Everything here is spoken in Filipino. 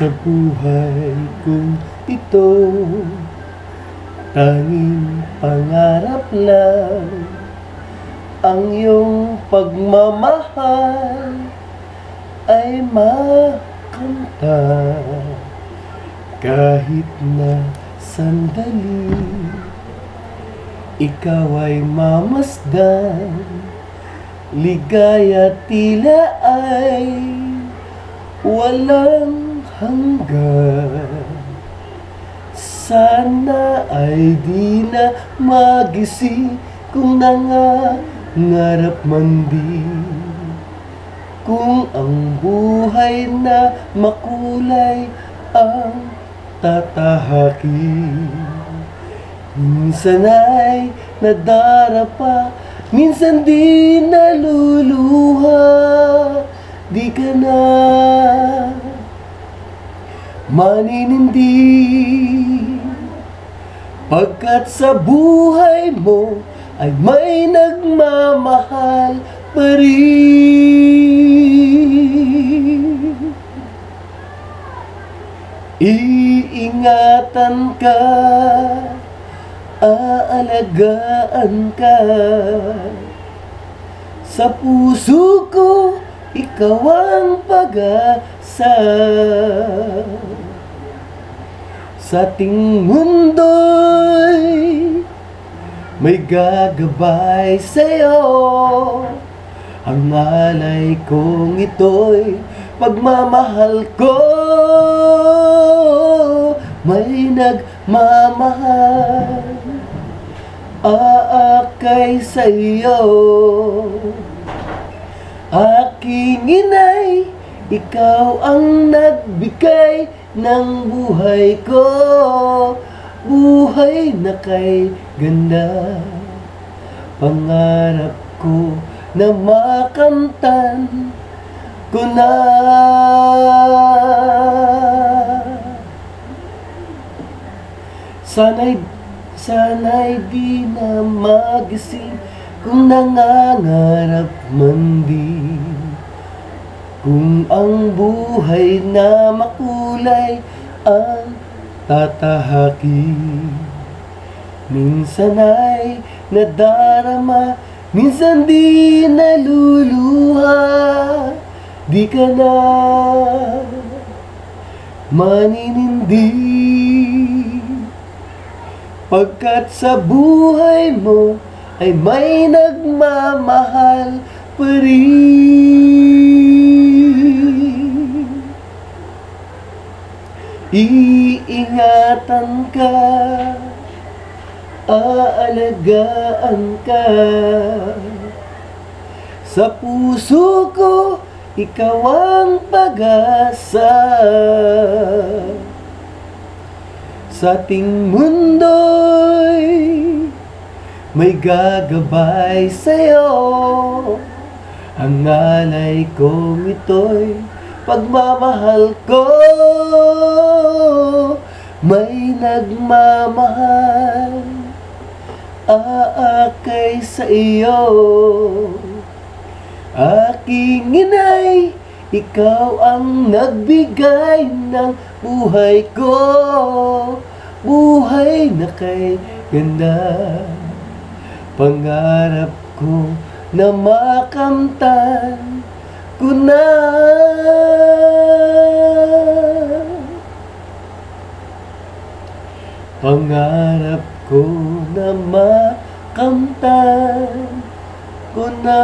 sa buhay kong ito. Tanging pangarap lang Ang iyong pagmamahal Ay makanta. Kahit na sandali Ikaw ay mamasdan. Ligaya tila ay walang hanggan Sana ay di na magising kung nangangarap man din. Kung ang buhay na makulay ang tatahakin. Minsan ay nadarapa Minsan di naluluha. Di ka na maninindi. Pagkat sa buhay mo ay may nagmamahal pa Iingatan ka aalagaan ka. Sa puso ko, ikaw ang pag-asa Sa ating mundo'y may gagabay sa'yo. Ang alay kong ito'y pagmamahal ko. May nagmamahal aakay sa iyo Aking inay, ikaw ang nagbigay ng buhay ko. Buhay na kay ganda. Pangarap ko na makamtan ko na. Sana'y, sana'y di na magising Kung nangangarap man din. Kung ang buhay na makulay Ang tatahakin Minsan ay nadarama Minsan di naluluha. Di ka na maninindi. Pagkat sa buhay mo ay may nagmamahal pa rin Iingatan ka, aalagaan ka. Sa puso ko, ikaw ang pag-asa. Sa ating mundo'y may gagabay sa'yo. Ang alay kong ito'y pagmamahal ko May nagmamahal aakay sa iyo. Aking inay, ikaw ang nagbigay ng buhay ko. Buhay na kay ganda. Pangarap ko na makamtan ko na Pangarap ko na makamtan ko na